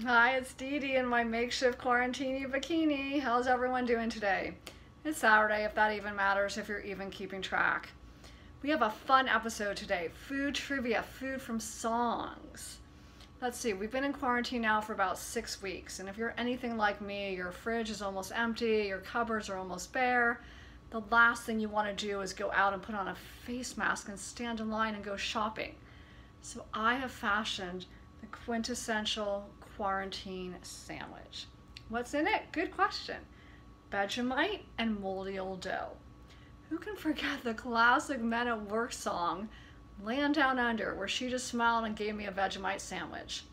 Hi, it's Dede in my makeshift quarantini bikini. How's everyone doing today? It's Saturday, if that even matters, if you're even keeping track. We have a fun episode today food trivia, food from songs. Let's see, we've been in quarantine now for about six weeks, and if you're anything like me, your fridge is almost empty, your cupboards are almost bare. The last thing you want to do is go out and put on a face mask and stand in line and go shopping. So I have fashioned the quintessential quarantine sandwich. What's in it? Good question. Vegemite and moldy old dough. Who can forget the classic Men at Work song, Land Down Under, where she just smiled and gave me a Vegemite sandwich?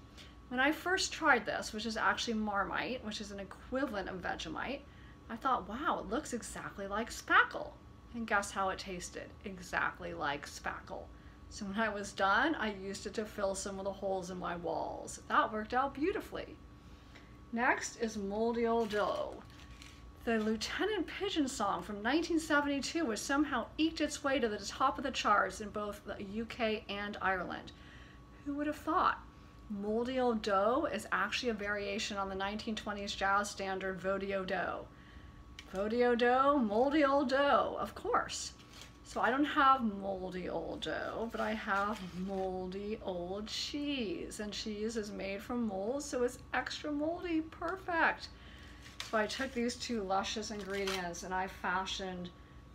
When I first tried this, which is actually Marmite, which is an equivalent of Vegemite, I thought, wow, it looks exactly like spackle. And guess how it tasted? Exactly like spackle. So when I was done, I used it to fill some of the holes in my walls. That worked out beautifully. Next is Moldy Old Dough. The Lieutenant Pigeon song from 1972 was somehow eked its way to the top of the charts in both the UK and Ireland. Who would have thought? Moldy Old Dough is actually a variation on the 1920s jazz standard Vo-Dee-Oh-Doh. Vo-Dee-Oh-Doh, moldy old dough, of course. So I don't have moldy old dough, but I have mm-hmm. moldy old cheese. And cheese is made from mold, so it's extra moldy. Perfect. So I took these two luscious ingredients and I fashioned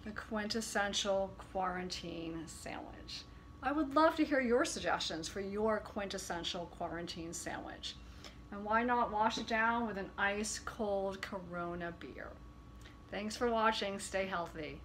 the quintessential quarantine sandwich. I would love to hear your suggestions for your quintessential quarantine sandwich. And why not wash it down with an ice cold Corona beer? Thanks for watching. Stay healthy.